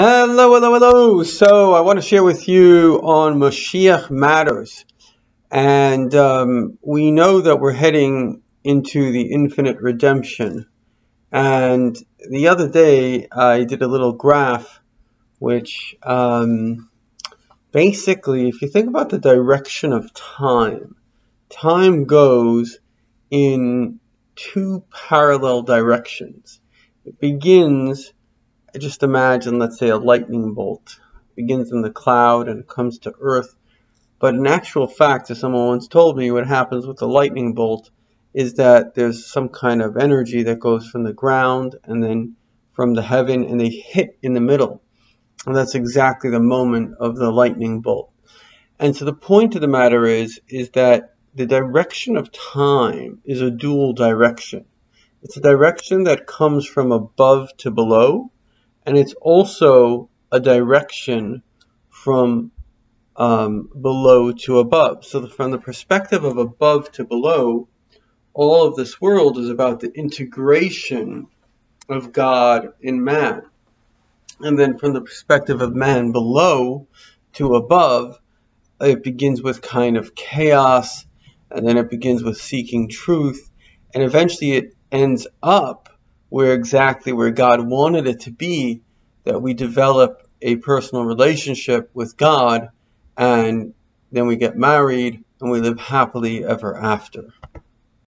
Hello, hello, hello. So I want to share with you on Mashiach Matters. And um, we know that we're heading into the infinite redemption. And the other day I did a little graph which um, basically, if you think about the direction of time, time goes in two parallel directions. It begins just imagine, let's say, a lightning bolt begins in the cloud and comes to Earth. But in actual fact, as someone once told me, what happens with a lightning bolt is that there's some kind of energy that goes from the ground and then from the heaven and they hit in the middle. And that's exactly the moment of the lightning bolt. And so the point of the matter is, is that the direction of time is a dual direction. It's a direction that comes from above to below, and it's also a direction from um, below to above. So from the perspective of above to below, all of this world is about the integration of God in man. And then from the perspective of man below to above, it begins with kind of chaos, and then it begins with seeking truth, and eventually it ends up where exactly where God wanted it to be, that we develop a personal relationship with God and then we get married and we live happily ever after.